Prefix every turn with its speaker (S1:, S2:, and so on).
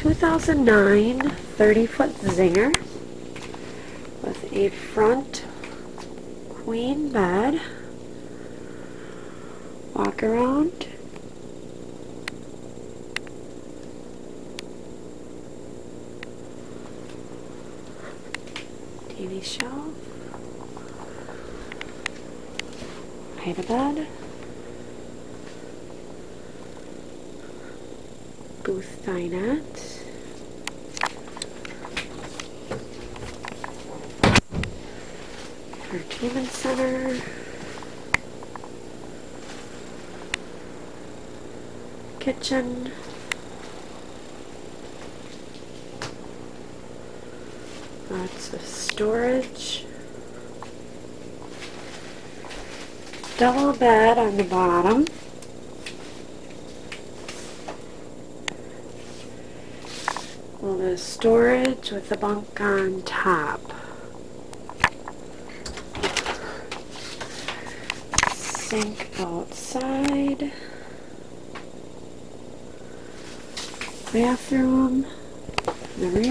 S1: 2009 30 foot Zinger with a front queen bed, walk around, TV shelf, hide a bed, booth dinette, entertainment center, kitchen, lots of storage, double bed on the bottom, the storage with the bunk on top. Sink outside. Bathroom the.